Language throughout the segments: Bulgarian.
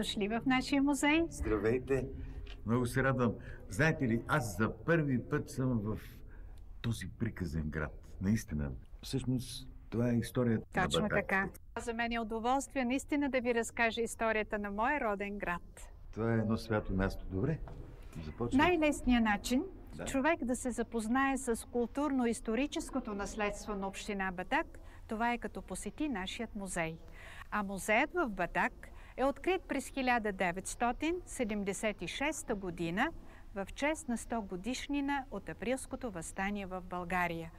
дошли в нашия музей. Здравейте. Много се радвам. Знаете ли, аз за първи път съм в този приказен град. Наистина. Всъщност, това е историята Точно на Батак. така. За мен е удоволствие наистина да ви разкажа историята на моя роден град. Това е едно свято място. Добре. Започваме. Най-лесният начин Да. човек да се запознае с културно-историческото наследство на община Батак, това е като посети нашият музей. А музеят в Батак е открит през 1976 година в чест на 100 годишнина от априлското възстание в България.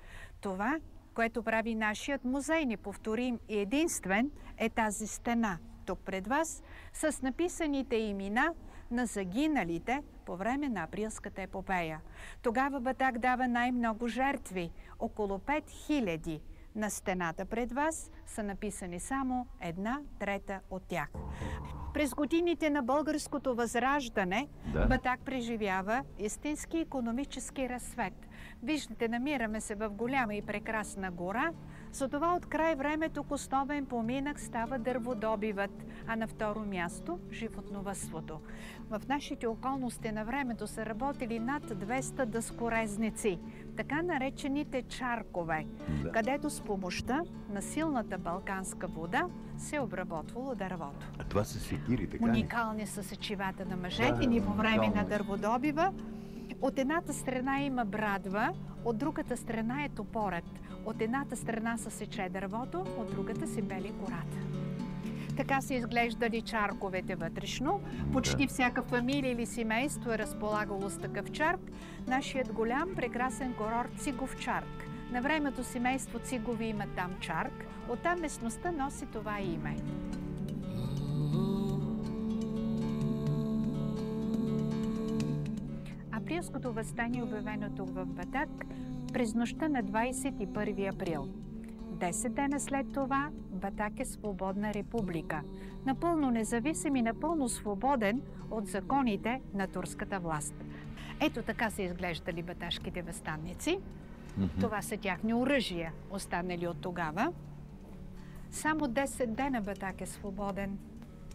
Това, което прави нашият музей неповторим и единствен, е тази стена тук пред вас с написаните имена на загиналите по време на априлската епопея. Тогава Батак дава най-много жертви – около 5000. На стената пред вас са написани само една трета от тях. През годините на българското възраждане Да. Батак преживява истински економически разцвет. Виждате, намираме се в голяма и прекрасна гора, затова от край времето основен поминък става дърводобивът, а на второ място – животновътството. В нашите околности на времето са работили над 200 дъскорезници, така наречените чаркове, Да. където с помощта на силната балканска вода се е обработвало дървото. А това са секири, така? Уникални са сечивата на мъжете Да, ни по време на дърводобива. От едната страна има брадва, от другата страна е топорът. От едната страна се сече дървото, от другата се бели кората. Така са изглеждали чарковете вътрешно. Почти Да. всяка фамилия или семейство е разполагало с такъв чарк. Нашият голям, прекрасен курорт Цигов чарк. На времето семейство Цигови има там чарк. Оттам местността носи това име. Априлското възстание е обявено тук в Батак през нощта на 21 април. Десет дена след това Батак е свободна република. Напълно независим и напълно свободен от законите на турската власт. Ето така са изглеждали баташките възстанници. Мгм. Това са тяхни оръжия, останали от тогава. Само 10 дена Батак е свободен.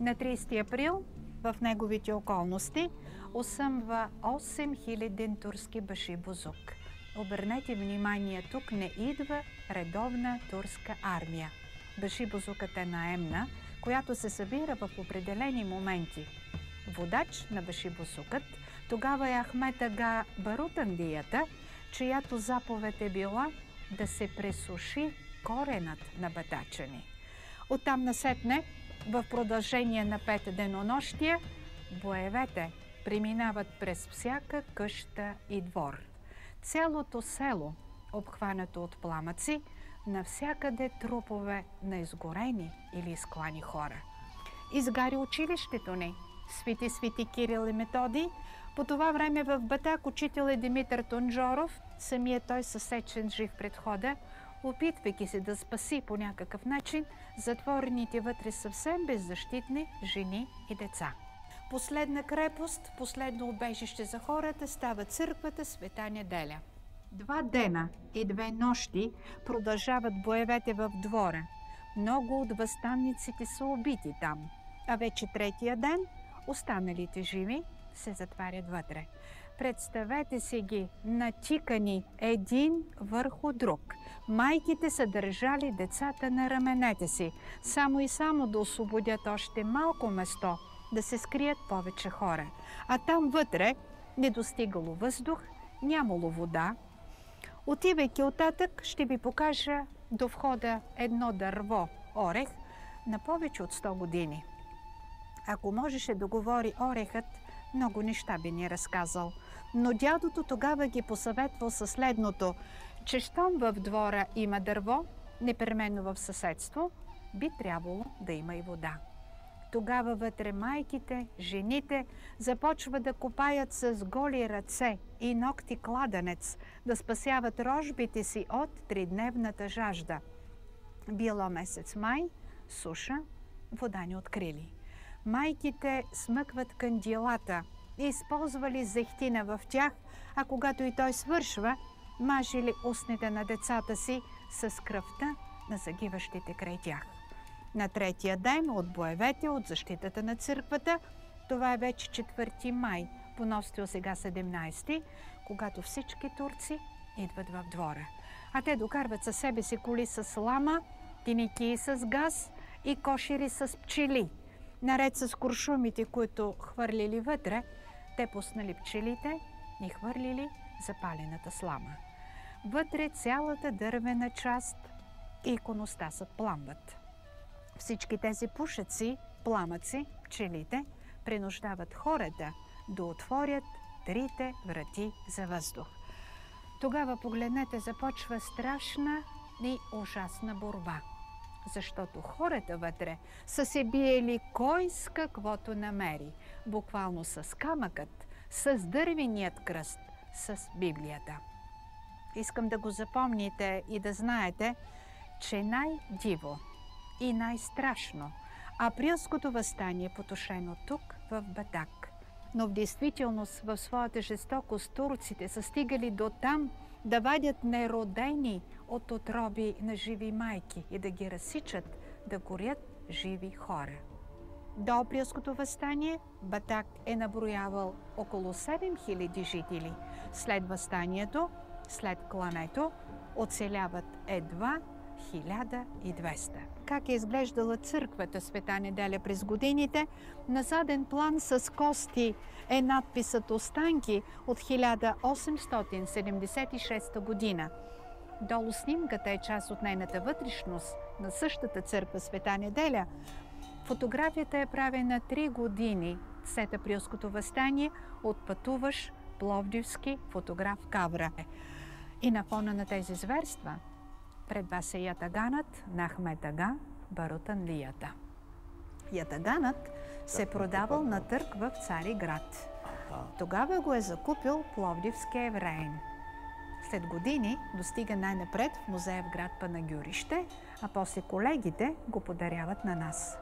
На 30 април в неговите околности осъмва 8000 турски башибозук. Обърнете внимание, тук не идва редовна турска армия. Башибозукът е наемна, която се събира в определени моменти. Водач на Башибозукът тогава е Ахмет Ага Барутандията, чиято заповед е била да се пресуши коренът на батачани. Оттам насетне, в продължение на пет денонощия, боевете преминават през всяка къща и двор. Цялото село, обхванато от пламъци, навсякъде трупове на изгорени или изклани хора. Изгаря училището ни. Свети Свети Кирил и Методи. По това време в Батак учител е Димитър Тонжоров. Самият той съсечен жив пред хода, опитвайки се да спаси по някакъв начин затворените вътре съвсем беззащитни жени и деца. Последна крепост, последно убежище за хората става църквата Света Неделя. Два дена и две нощи продължават боевете в двора. Много от възстанниците са убити там, а вече третия ден останалите живи се затварят вътре. Представете си ги натикани един върху друг. Майките са държали децата на раменете си, само и само да освободят още малко место, да се скрият повече хора. А там вътре не достигало въздух, нямало вода, Отивайки оттатък, ще ви покажа до входа едно дърво, орех, на повече от 100 години. Ако можеше да говори орехът, много неща би ни разказал. Но дядото тогава ги посъветвал със следното, че щом в двора има дърво, непременно в съседство, би трябвало да има и вода. Тогава вътре майките, жените започват да копаят с голи ръце и ногти кладенец, да спасяват рожбите си от тридневната жажда. Било месец май, суша, вода ни открили. Майките смъкват кандилата използвали зехтина в тях, а когато и той свършва, мажили устните на децата си с кръвта на загиващите край тях. На третия ден от боевете, от защитата на църквата, това е вече 4 май, поносител сега 17, когато всички турци идват в двора. А те докарват със себе си коли с лама, тиники с газ и кошери с пчели. Наред с куршумите, които хвърлили вътре, те пуснали пчелите и хвърлили запалената слама. Вътре цялата дървена част и иконостасът пламват. Всички тези пушеци, пламъци, пчелите, принуждават хората да отворят трите врати за въздух. Тогава погледнете, започва страшна и ужасна борба. Защото хората вътре са се биели кой с каквото намери. Буквално с камъкът, с дървеният кръст, с Библията. Искам да го запомните и да знаете, че най-диво и най-страшно априлското възстание потушено тук, в Батак. Но в действителност в своята жестокост турците са стигали до там да вадят неродени от отроби на живи майки и да ги разсичат, да горят живи хора. До априлското възстание Батак е наброявал около 7000 жители. След възстанието, след клането, оцеляват едва 1200. Как е изглеждала църквата Света неделя през годините? На заден план с кости е надписът Останки от 1876 година. Долу снимката е част от нейната вътрешност на същата църква Света неделя. Фотографията е правена 3 години след априлското възстание от пътуваш пловдивски фотограф Кавра. И на фона на тези зверства – пред вас е ятаганът на Ахмед Ага, барутан лията. Ятаганът се е продавал на търг в Цариград. Тогава го е закупил пловдивски евреин. След години достига най-напред в музея в град Панагюрище, а после колегите го подаряват на нас.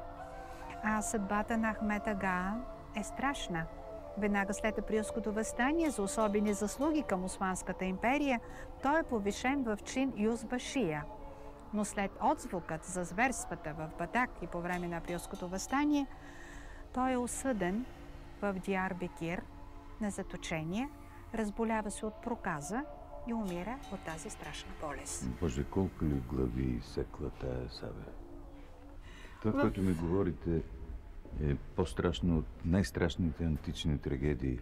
А съдбата на Ахмет Ага е страшна – Веднага след априлското възстание за особени заслуги към Османската империя, той е повишен в чин Юзбашия. Но след отзвукът за зверствата в Батак и по време на априлското възстание, той е осъден в Диар Бекир на заточение, разболява се от проказа и умира от тази страшна болест. Боже, колко ли глави секла тая сабе? Това, в... което ми говорите, е по-страшно от най-страшните антични трагедии.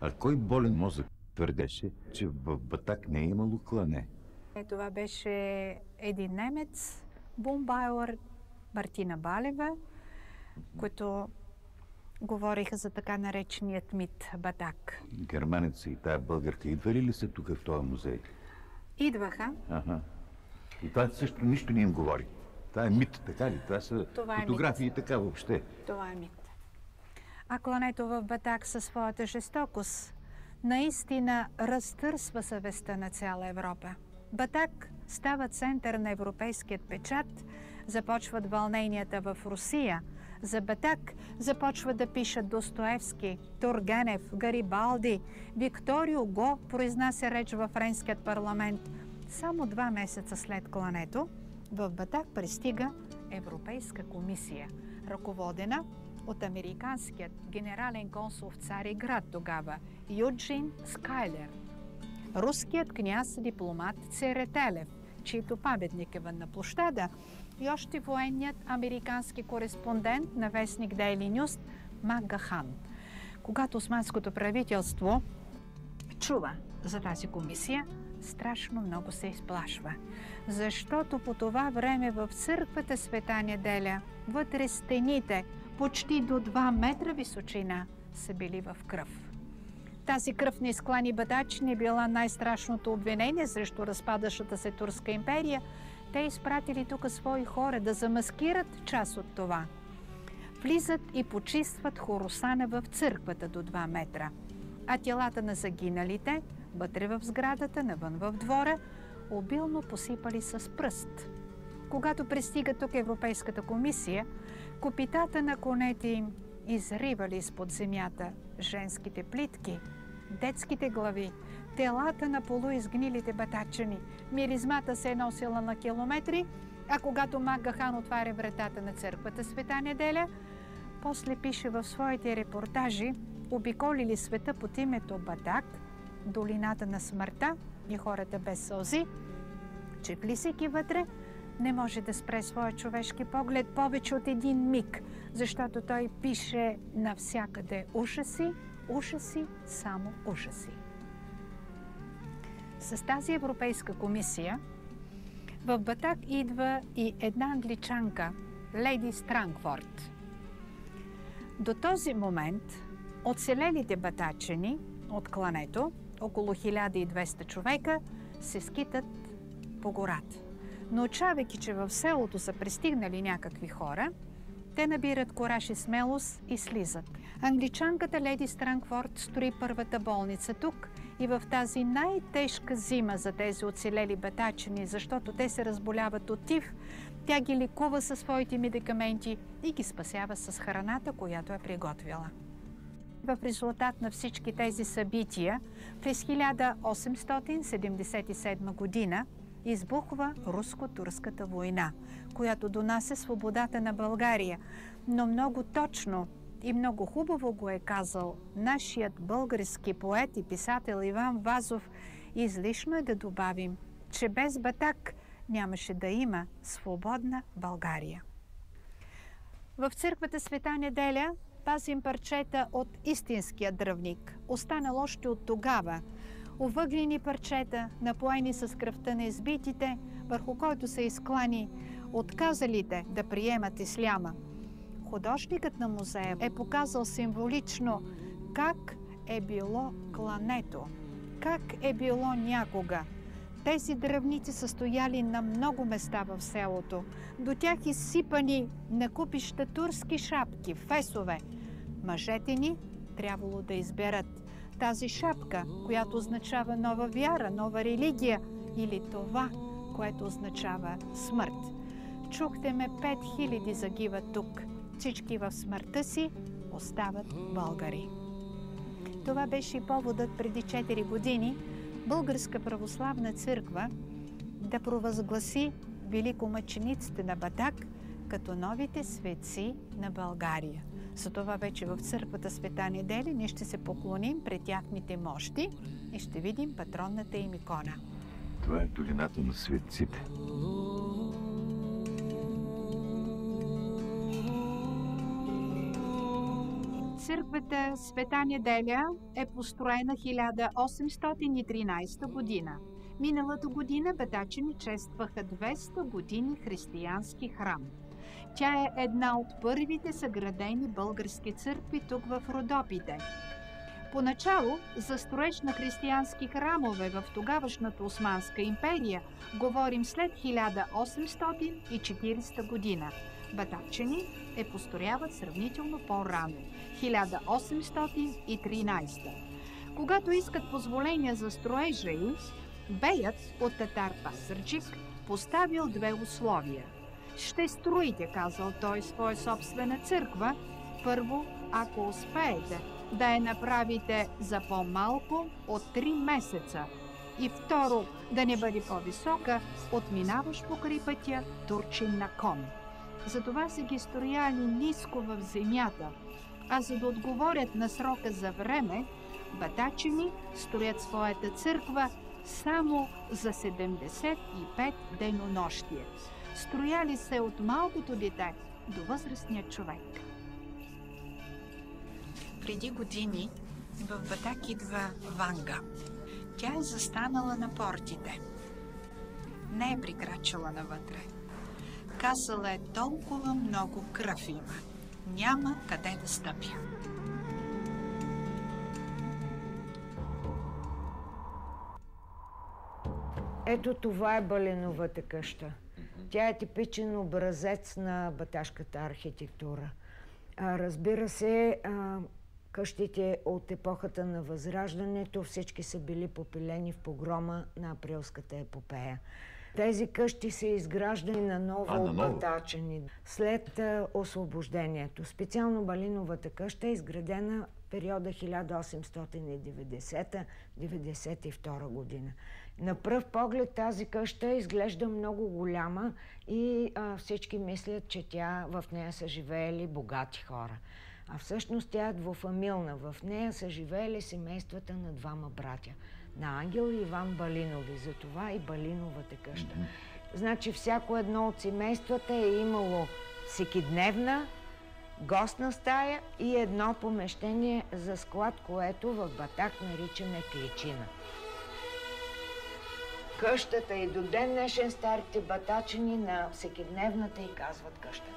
А кой болен мозък твърдеше, че в Батак не е имало клане? Е, това беше един немец, Бумбайлър, Мартина Балева, които говориха за така нареченият мит Батак. Германеца и тая българка идвали ли са тук в този музей? Идваха. Ага. И това също нищо не им говори. Това е мит, така ли? Това са Това е фотографии мит. така въобще. Това е мит. А клането в Батак със своята жестокост наистина разтърсва съвестта на цяла Европа. Батак става център на европейският печат, започват вълненията в Русия. За Батак започва да пишат Достоевски, Тургенев, Гарибалди. Викторио Го произнася реч във френският парламент. Само два месеца след клането – в Батак пристига Европейска комисия, ръководена от американският генерален консул в Цариград тогава Юджин Скайлер, руският княз дипломат Церетелев, чийто паметник е на площада, и още военният американски кореспондент на вестник Daily News Магахан. Когато османското правителство чува за тази комисия, страшно много се изплашва. Защото по това време в църквата Света неделя, вътре стените, почти до 2 метра височина, са били в кръв. Тази кръв на изклани бадач не била най-страшното обвинение срещу разпадащата се Турска империя. Те изпратили тук свои хора да замаскират част от това. влизат и почистват хоросана в църквата до 2 метра, а телата на загиналите, вътре в сградата, навън в двора, обилно посипали с пръст. Когато пристига тук Европейската комисия, копитата на конете им изривали изпод земята женските плитки, детските глави, телата на полуизгнилите батачани. Миризмата се е носила на километри, а когато Мага хан отваря вратата на църквата Света неделя, после пише в своите репортажи, обиколили света под името Батак, долината на смъртта и хората без сълзи, че влизайки вътре, не може да спре своя човешки поглед повече от един миг, защото той пише навсякъде ужаси, ужаси, само ужаси. С тази Европейска комисия в Батак идва и една англичанка, Леди Странгфорд. До този момент оцелелите батачени от клането, около 1200 човека, се скитат по гората. Научавайки, че в селото са пристигнали някакви хора, те набират кораж и смелост и слизат. Англичанката Леди Странгфорд строи първата болница тук и в тази най-тежка зима за тези оцелели батачени, защото те се разболяват от тиф, тя ги лекува със своите медикаменти и ги спасява с храната, която е приготвила. В резултат на всички тези събития, през 1877 година избухва руско-турската война, която донася свободата на България. Но много точно и много хубаво го е казал нашият български поет и писател Иван Вазов. Излишно е да добавим, че без Батак нямаше да има свободна България. В църквата Света неделя пазим парчета от истинския дръвник, останал още от тогава – овъглени парчета, напоени с кръвта на избитите, върху който са изклани отказалите да приемат исляма. Художникът на музея е показал символично как е било клането, как е било някога. Тези дръвници са стояли на много места в селото. До тях изсипани на купища турски шапки, фесове. Мъжете ни трябвало да изберат тази шапка, която означава нова вяра, нова религия или това, което означава смърт. Чухте ме, 5000 загиват тук. Всички в смъртта си остават българи. Това беше и поводът преди 4 години Българска православна църква да провъзгласи великомъчениците на Батак като новите светци на България. Затова вече в църквата Света неделя ние ще се поклоним пред тяхните мощи и ще видим патронната им икона. Това е долината на светците. Църквата Света неделя е построена 1813 година. Миналата година бедачени честваха 200 години християнски храм. Тя е една от първите съградени български църкви тук в Родопите. Поначало за строеж на християнски храмове в тогавашната Османска империя говорим след 1840 година. Батакчени е построяват сравнително по-рано – 1813. Когато искат позволение за строежа й, беят от Татар Пасърчик поставил две условия – ще строите, казал той, своя собствена църква, първо, ако успеете да я направите за по-малко от 3 месеца и второ, да не бъде по-висока от минаваш покрай пътя турчин на кон. Затова са ги строяли ниско в земята, а за да отговорят на срока за време, батачени строят своята църква само за 75 денонощия строяли се от малкото дете до възрастния човек. Преди години в Батак идва Ванга. Тя е застанала на портите. Не е прикрачала навътре. Казала е толкова много кръв има. Няма къде да стъпя. Ето това е Баленовата къща. Тя е типичен образец на баташката архитектура. А, разбира се, а, къщите от епохата на Възраждането всички са били попилени в погрома на априлската епопея. Тези къщи са изграждани наново, А, наново? обатачени след освобождението. Специално Балиновата къща е изградена периода 1890-92 година. На пръв поглед тази къща изглежда много голяма и а, всички мислят, че тя в нея са живеели богати хора. А всъщност тя е двуфамилна. В нея са живеели семействата на двама братя. На Ангел и Иван Балинови. Затова и Балиновата къща. Значи всяко едно от семействата е имало всекидневна, гостна стая и едно помещение за склад, което в Батак наричаме кличина. Къщата и до ден днешен старите батачени на всекидневната и казват къща.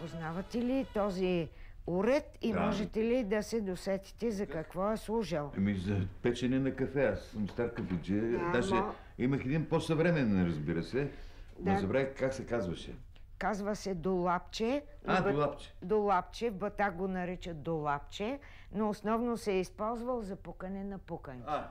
Познавате ли този уред и Да. можете ли да се досетите за какво е служил? Ами за печене на кафе. Аз съм стар кафеджия. Да, Даже ма- имах един по-съвременен, разбира се. Да. Но забравих как се казваше. Казва се долапче. А, но бе- долапче. Долапче, в Батак го наричат долапче, но основно се е използвал за пукане на пукане. А,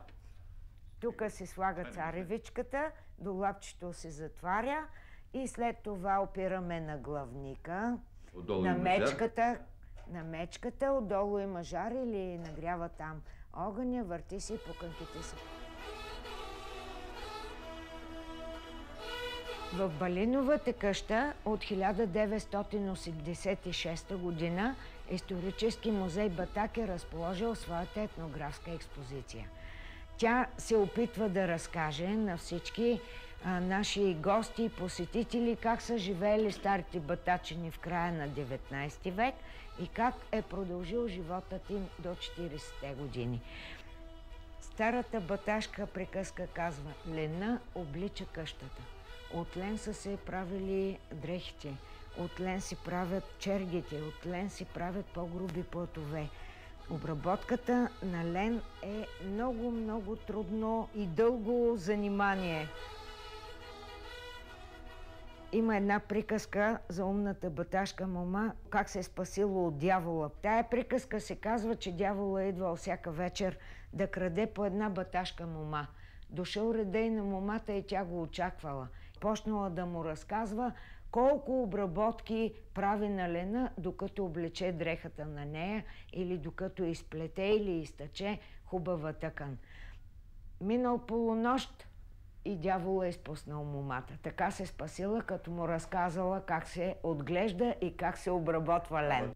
Тук се слага царевичката, долапчето се затваря и след това опираме на главника, отдолу на мечката, на мечката, отдолу има жар или нагрява там огъня, върти се и пуканките се. В Балиновата къща от 1986 година Исторически музей Батак е разположил своята етнографска експозиция. Тя се опитва да разкаже на всички а, наши гости и посетители как са живеели старите батачени в края на 19 век и как е продължил животът им до 40-те години. Старата баташка приказка казва Лена облича къщата. От лен са се правили дрехите, от лен си правят чергите, от лен си правят по-груби платове. Обработката на лен е много, много трудно и дълго занимание. Има една приказка за умната баташка мома, как се е спасила от дявола. Тая приказка се казва, че дявола е идвал всяка вечер да краде по една баташка мома. Дошъл реда и на момата и тя го очаквала. Почнала да му разказва колко обработки прави на Лена, докато облече дрехата на нея или докато изплете или изтъче хубава тъкан. Минал полунощ и дявола е изпуснал момата. Така се спасила, като му разказала как се отглежда и как се обработва лен.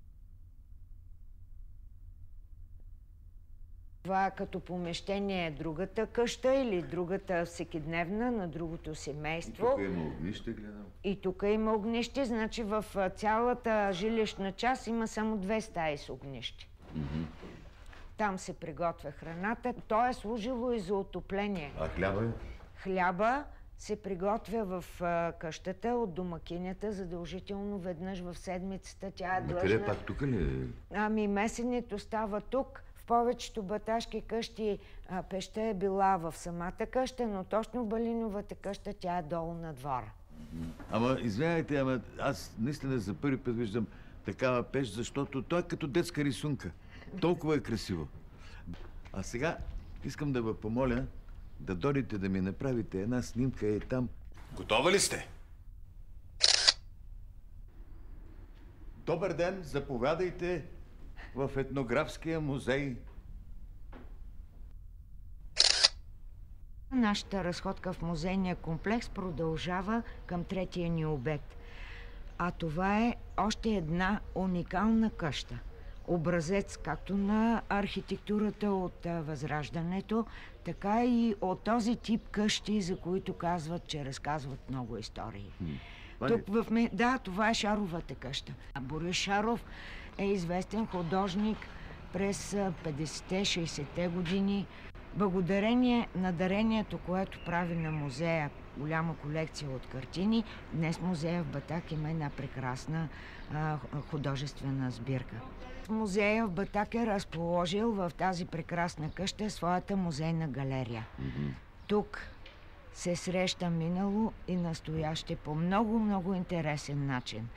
Това е като помещение е другата къща или другата всекидневна на другото семейство. Тук има огнище, гледам. И тук има огнище, значи в цялата жилищна част има само две стаи с огнище. Там се приготвя храната. То е служило и за отопление. А хляба е? Хляба се приготвя в а, къщата от домакинята задължително веднъж в седмицата. Тя е На къде длъжна. пак тук ли е? Ами месенето става тук. В повечето баташки къщи а, пеща е била в самата къща, но точно в Балиновата къща тя е долу на двора. Ама, извинявайте, ама аз наистина за първи път виждам такава пеш, защото той е като детска рисунка. Толкова е красиво. А сега искам да ви помоля да дойдете да ми направите една снимка и там. Готова ли сте? Добър ден, заповядайте в етнографския музей. Нашата разходка в музейния комплекс продължава към третия ни обект. А това е още една уникална къща. Образец както на архитектурата от Възраждането, така и от този тип къщи, за които казват, че разказват много истории. Ли? Тук в ме... Да, това е Шаровата къща. А Борис Шаров е известен художник през а, 50-те, 60-те години. Благодарение на дарението, което прави на музея, голяма колекция от картини, днес музея в Батак има една прекрасна а, художествена сбирка. Музея в Батак е разположил в тази прекрасна къща своята музейна галерия. Тук се среща минало и настояще по много, много интересен начин.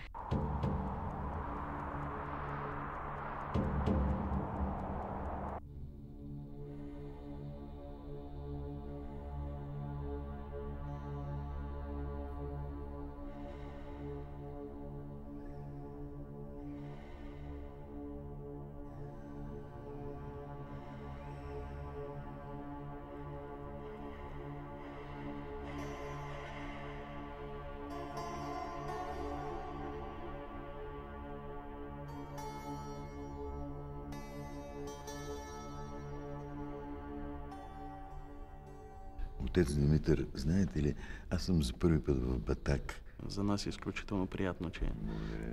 Отец Димитър, знаете ли, аз съм за първи път в Батак. За нас е изключително приятно, че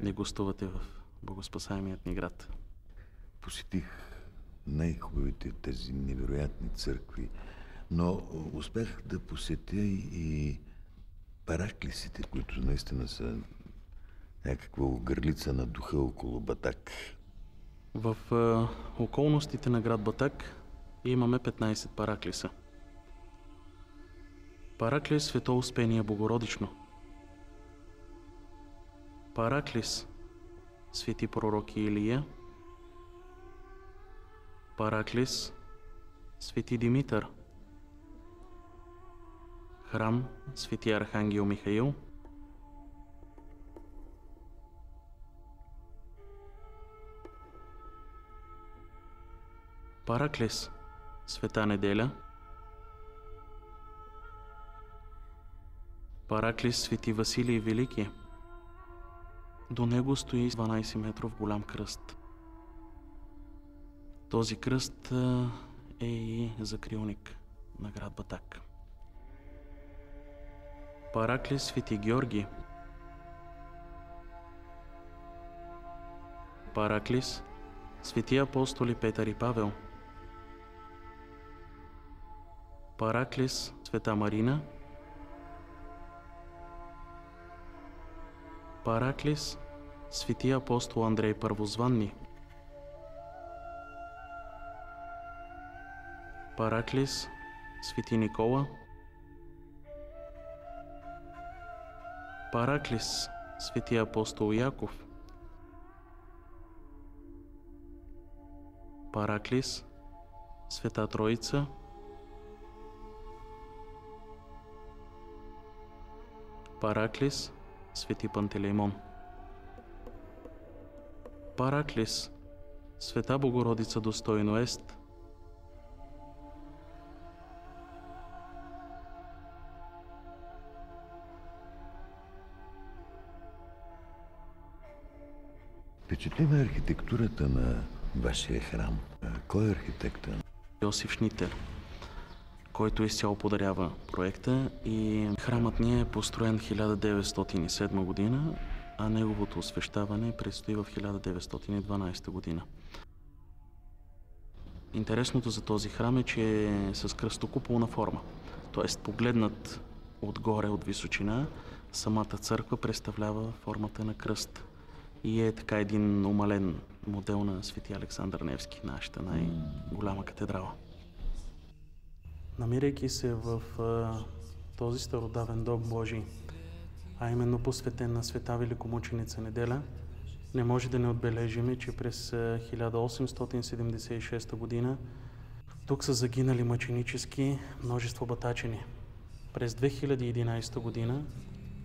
не гостувате в богоспасаемият ни град. Посетих най-хубавите тези невероятни църкви, но успях да посетя и параклисите, които наистина са някаква гърлица на духа около Батак. В е, околностите на град Батак имаме 15 параклиса. Параклис Свето Успение Богородично. Параклис Свети пророки Илия. Параклис Свети Димитър. Храм Свети Архангел Михаил. Параклис Света Неделя. Параклис Свети Василий Велики. До него стои 12 метров голям кръст. Този кръст е и закрилник на град Батак. Параклис Свети Георги. Параклис Свети апостоли Петър и Павел. Параклис Света Марина. Параклис Свети апостол Андрей Първозванни. Параклис Свети Никола. Параклис Свети апостол Яков. Параклис Света Троица. Параклис Свети Пантелеймон. Параклис Света Богородица достойно ест. Впечатлива е архитектурата на вашия храм. Кой е архитекта? Йосиф Шнитер, който изцяло подарява проекта и храмът ни е построен 1907 година, а неговото освещаване предстои в 1912 година. Интересното за този храм е, че е с кръстокуполна форма. Тоест, погледнат отгоре от височина, самата църква представлява формата на кръст. И е така един умален модел на Свети Александър Невски, нашата най-голяма катедрала. Намирайки се в а, този стародавен дом Божий, а именно посветен на света Великомученица Неделя, не може да не отбележиме, че през а, 1876 година тук са загинали мъченически множество батачени. През 2011 година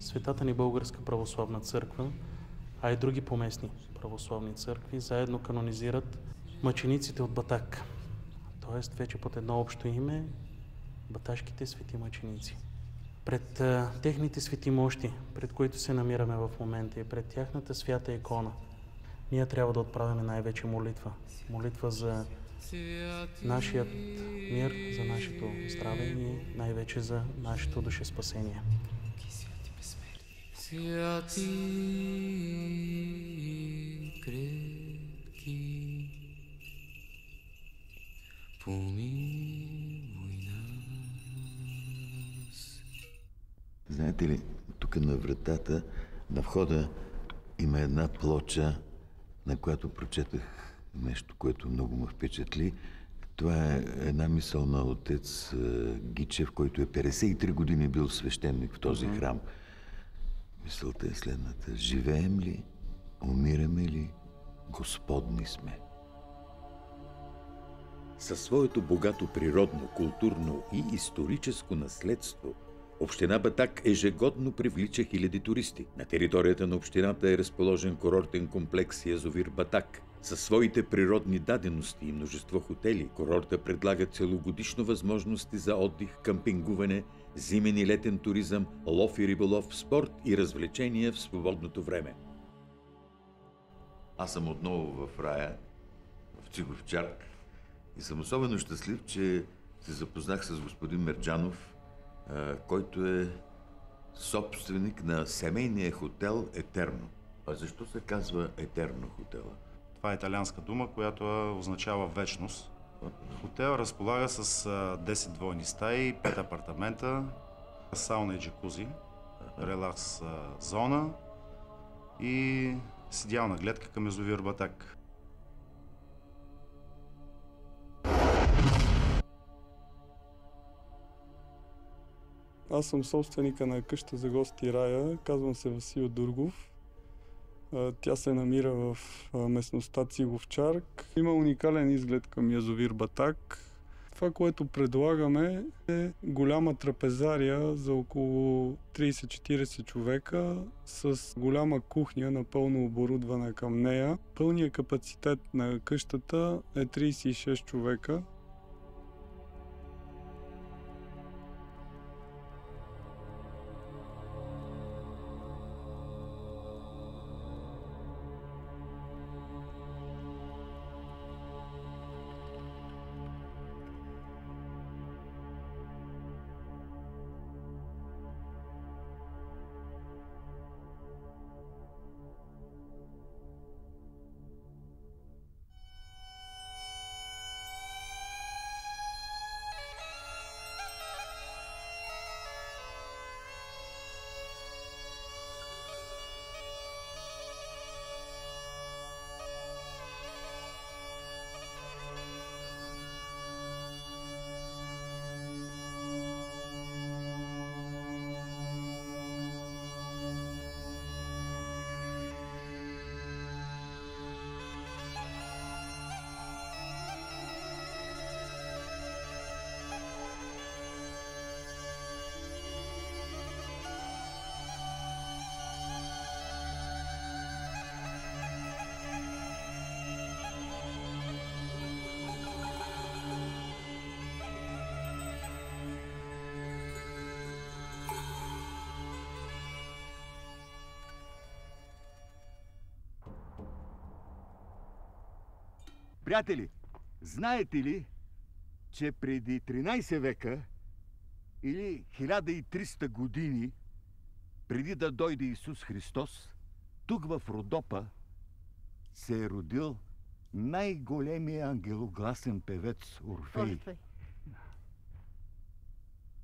Светата ни Българска православна църква, а и други поместни православни църкви, заедно канонизират мъчениците от Батак. Тоест вече под едно общо име баташките свети мъченици. Пред а, техните свети мощи, пред които се намираме в момента и пред тяхната свята икона, ние трябва да отправяме най-вече молитва. Молитва за нашият мир, за нашето здраве и най-вече за нашето душеспасение. Святи крепки, помилуй Знаете ли, тук на вратата, на входа, има една плоча, на която прочетах нещо, което много ме впечатли. Това е една мисъл на отец е, Гичев, който е 53 години бил свещеник в този храм. Мисълта е следната. Живеем ли, умираме ли, Господни сме. Със своето богато природно, културно и историческо наследство, Община Батак ежегодно привлича хиляди туристи. На територията на общината е разположен курортен комплекс Язовир Батак. Със своите природни дадености и множество хотели, курорта предлага целогодишно възможности за отдих, къмпингуване, зимен и летен туризъм, лов и риболов, спорт и развлечения в свободното време. Аз съм отново в рая, в Цигов чарк и съм особено щастлив, че се запознах с господин Мерджанов който е собственик на семейния хотел Етерно. А защо се казва Етерно хотела? Това е италианска дума, която означава вечност. Хотел разполага с а, 10 двойни стаи, 5 апартамента, сауна и джакузи, релакс зона и с идеална гледка към язовир Батак. Аз съм собственика на къща за гости Рая, казвам се Васил Дургов. Тя се намира в местността Циговчарк. Има уникален изглед към язовир Батак. Това, което предлагаме е голяма трапезария за около 30-40 човека с голяма кухня, напълно оборудвана към нея. Пълният капацитет на къщата е 36 човека. Приятели, знаете ли, че преди 13 века или 1300 години, преди да дойде Исус Христос, тук в Родопа се е родил най-големия ангелогласен певец Орфей. Орфей.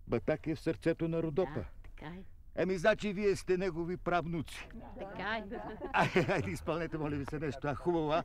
Батак е в сърцето на Родопа. Да, така е. Еми, значи вие сте негови правнуци. Така е. Айде, изпълнете, моля ви се, нещо. А, хубаво, а?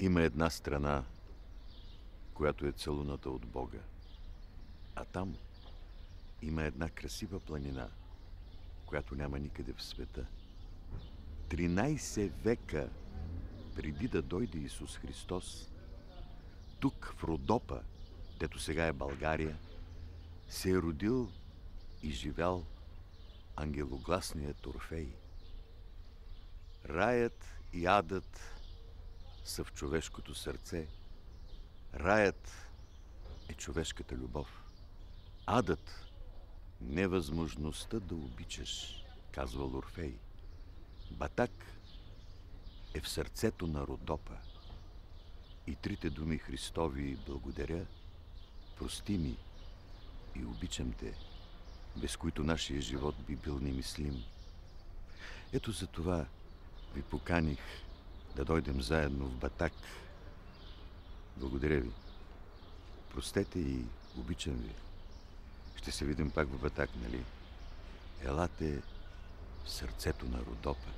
Има една страна, която е целуната от Бога. А там има една красива планина, която няма никъде в света. 13 века преди да дойде Исус Христос, тук в Родопа, дето сега е България, се е родил и живял ангелогласният Орфей. Раят и адът са в човешкото сърце. Раят е човешката любов. Адът – невъзможността да обичаш, казва Орфей. Батак е в сърцето на Родопа. И трите думи Христови благодаря, прости ми и обичам те, без които нашия живот би бил немислим. Ето за това ви поканих да дойдем заедно в Батак. Благодаря ви. Простете и обичам ви. Ще се видим пак в Батак, нали? Елате в сърцето на Родопа.